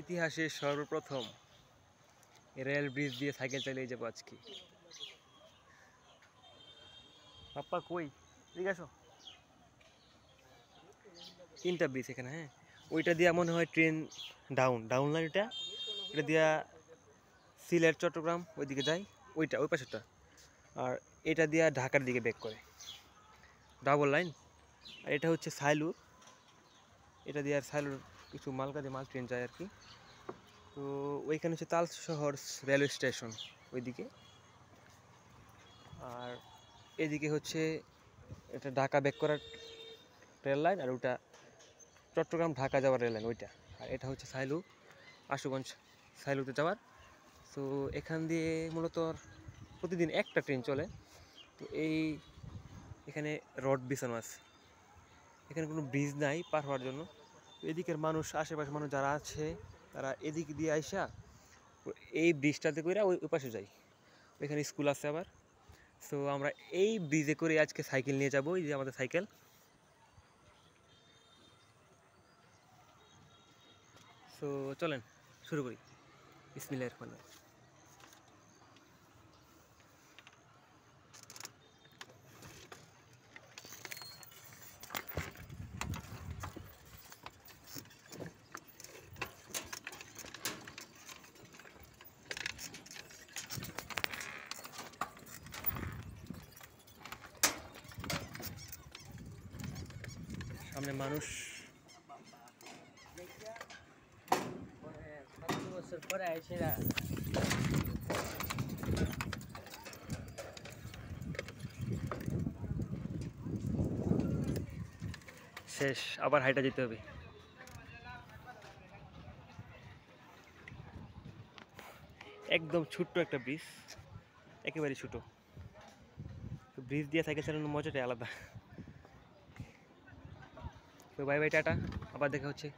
ইতিহাসে সর্বপ্রথম rail bridge দিয়ে সাইকেল চালিয়ে যাব আজকে। পাপ্পা কই? ঠিক আসো। তিনটা ব্রিজ এখানে হ্যাঁ? ওইটা দিয়া মনে হয় ট্রেন ডাউন ডাউন লাইন এটা এটা দিয়া সিলেট চট্টগ্রাম ওইদিকে যায় ওইটা ওই পাশেরটা। আর এটা দিয়া ঢাকার দিকে ব্যাক করে। ডাবল লাইন আর এটা হচ্ছে সাইলুর। এটা দিয়ে আর সাইলুর কিছু মালগাড়ি, মাল ট্রেন যায় আর কি তো ওইখানে হচ্ছে তাল শহর রেলওয়ে স্টেশন ওইদিকে। আর এদিকে হচ্ছে এটা ঢাকা ব্যাক করার রেল লাইন আর ওটা চট্টগ্রাম ঢাকা যাওয়ার রেল লাইন ওইটা। আর এটা হচ্ছে সাইলু, আশুগঞ্জ সাইলুতে যাওয়ার। তো এখান দিয়ে মূলত প্রতিদিন একটা ট্রেন চলে। তো এই এখানে রড বিছানো আছে। এখানে কোনো ব্রিজ নাই পার হওয়ার জন্য। এদিকের মানুষ আশেপাশে মানুষ যারা আছে, তারা এদিক দিয়ে আইসা এই ব্রিজটাতে করে ওই পাশে যাই। ওইখানে স্কুল আছে আবার। সো আমরা এই ব্রিজে করে আজকে সাইকেল নিয়ে যাব, এই যে আমাদের সাইকেল সো চলেন, শুরু করি। স্মিলের রহমানির সামনে মানুষ। বছর পরে শেষ, আবার হাইটা যেতে হবে। একদম ছোট্ট একটা ব্রিজ, একেবারে ছোট। ব্রিজ দিয়ে সাইকেল চালানোর মজাটাই আলাদা। তো বাই বাই টাটা আবার দেখা হচ্ছে